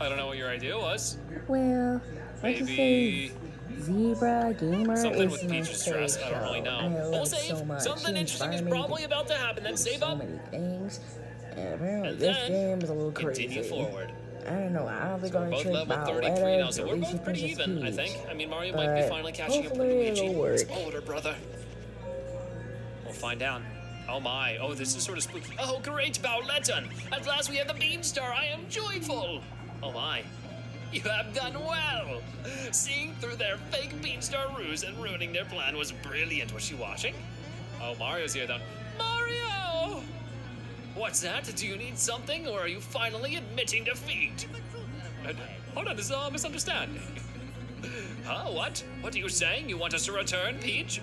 I don't know what your idea was. Well, let's say Zebra Gamer something is with my Peach's dress. I don't really know. I love We'll save. so much. Something She interesting is probably about to happen. Then save so up. many things. And apparently And this then game is a little crazy. Continue forward. I don't know how they're gonna Both trick level 33 now, so we're both pretty even, I think. I mean, Mario might be finally catching up to hopefully Luigi. it'll His older brother. We'll find out. Oh my, oh, this is sort of spooky. Oh, great, Bowletton! At last we have the Beanstar! I am joyful! Oh my. You have done well! Seeing through their fake Beanstar ruse and ruining their plan was brilliant. Was she watching? Oh, Mario's here then. Mario! What's that? Do you need something, or are you finally admitting defeat? Hold on, this is all a misunderstanding. huh? What? What are you saying? You want us to return, Peach?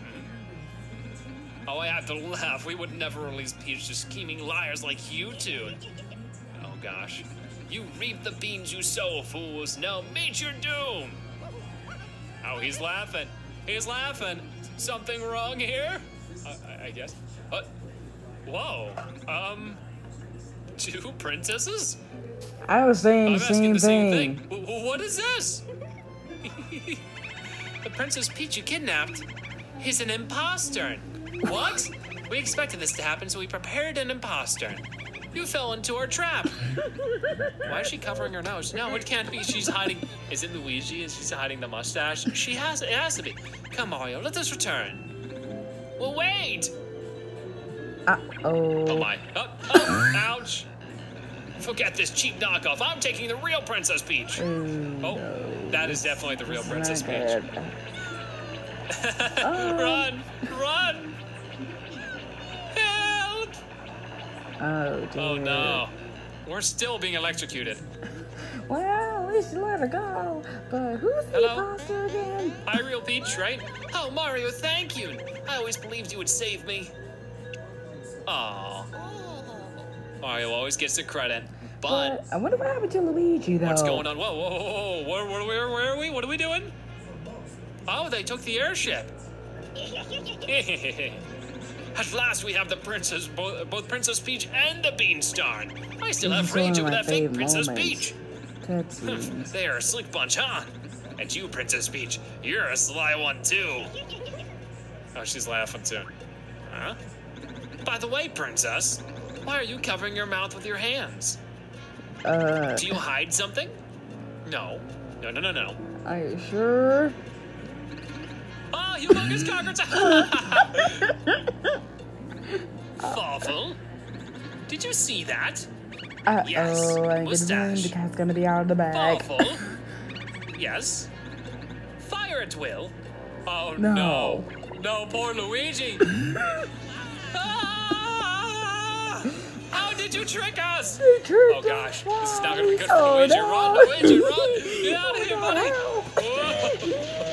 Oh, I have to laugh. We would never release Peach to scheming liars like you two. Oh gosh. You reap the beans you sow, fools. Now meet your doom. Oh, he's laughing. He's laughing. Something wrong here? Uh, I, I guess. What? Whoa. Um. Two princesses? I was saying I'm the asking same the same thing. thing. W- w- what is this? the Princess Peach you kidnapped is an imposter. What? We expected this to happen, so we prepared an imposter. You fell into our trap. Why is she covering her nose? No, it can't be. She's hiding. Is it Luigi? Is she hiding the mustache? She has. It has to be. Come, Mario. Let us return. Well, wait. Uh oh. Oh my. Oh, oh, ouch. Forget this cheap knockoff. I'm taking the real Princess Peach. Oh, that is definitely the real Princess Peach. Oh. run! Run! Oh, oh dear. Oh no. We're still being electrocuted. Well, at least you let her go. But who's the imposter again? Hi, real Peach, right? Oh, Mario, thank you. I always believed you would save me. Aw. Mario always gets the credit. But But I wonder what happened to Luigi though. what's going on? Whoa, whoa, whoa, whoa. Where, where, where, where are we? What are we doing? Oh, they took the airship. At last, we have the princess, both, both Princess Peach and the Beanstar. I still This have rage over that fake Princess moments. Peach. They are a slick bunch, huh? And you, Princess Peach, you're a sly one too. Oh, she's laughing too. Huh? By the way, Princess, why are you covering your mouth with your hands? uh, Do you hide something? No. No, no, no, no. are you sure? Oh, humongous cockroach! Thoughtful. Did you see that? Uh Yes, oh, I'm gonna the cat's gonna be out of the bag. Thoughtful. yes. Fire at will. Oh No. no. No, poor Luigi. Ah! How did you trick us? Oh gosh, this is not gonna be good for twice. Luigi. Oh, Run. Luigi, run! Get out of here, buddy!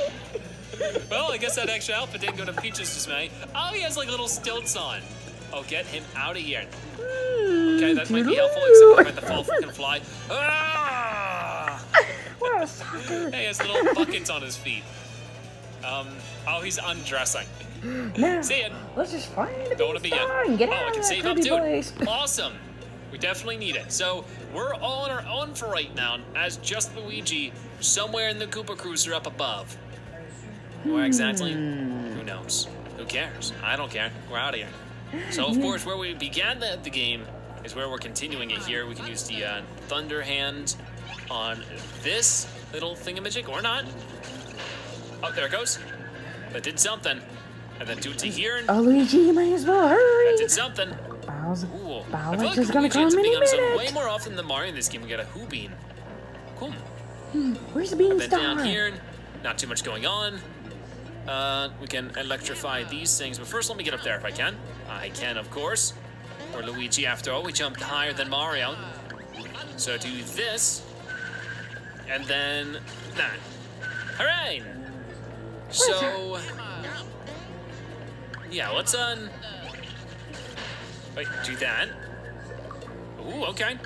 Well, I guess that extra outfit didn't go to Peach's dismay. Oh, he has like little stilts on. Oh, get him out of here. Okay, that might be helpful, except for the fall can fly. Ah! What a sucker. Hey, he has little buckets on his feet. Um, oh, he's undressing. Now, See it. let's just find the Don't want to be beanstar in. and get oh, out I can save up too. place. Awesome. We definitely need it. So we're all on our own for right now, as just Luigi, somewhere in the Koopa Cruiser up above. Where exactly? Hmm. Who knows? Who cares? I don't care. We're out of here. So of course, where we began the, the game is where we're continuing it here. We can use the uh, Thunder Hand on this little thingamajig, or not. Oh, there it goes. That did something. And then do it to here, and Oh, Luigi, you might as well hurry. that did something. Bowser, Ooh, I feel Bowser's like is gonna come ends up any being on some minute. way more often than Mario in this game. We get a Hoo Bean. Cool. Where's the Then beanstar? down here, not too much going on. Uh, we can electrify these things, but first let me get up there if I can. I can, of course. We're Luigi after all. We jumped higher than Mario. So do this, and then that. Hooray! So, yeah, let's um. Wait, do that. Ooh, okay.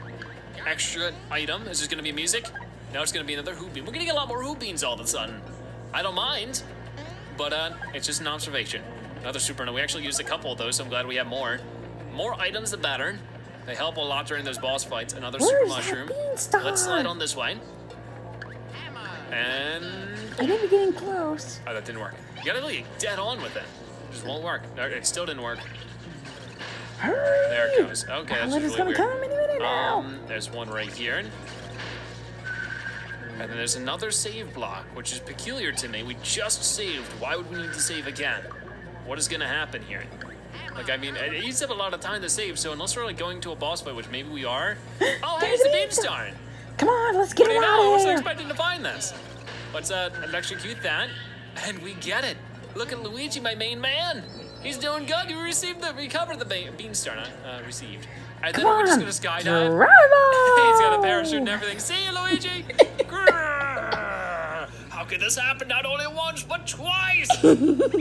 Extra item. Is this gonna be music? Now it's gonna be another hoop bean. We're gonna get a lot more hoop beans all of a sudden. I don't mind, but uh, it's just an observation. Another super. We actually used a couple of those, so I'm glad we have more. More items, the better. They help a lot during those boss fights. Another Where's super mushroom. Let's slide on this way. And I think we're getting close. oh, that didn't work. You gotta be dead on with it. It just won't work. No, it still didn't work. Hurry! There it goes. Okay, that's really weird. come any minute now. Um, there's one right here. And then there's another save block, which is peculiar to me. We just saved. Why would we need to save again? What is gonna happen here? Like, I mean, it up a lot of time to save, so unless we're like going to a boss fight, which maybe we are. Oh, hey, it's the Beanstar! Come on, let's get What him out know? I wasn't expecting to find this. Let's uh, electrocute that, and we get it. Look at Luigi, my main man. He's doing good. You received the, recovered the be- Beanstar, not uh, received. And then we're just gonna skydive. drive. He's got a parachute and everything. See you, Luigi. How could this happen not only once but twice?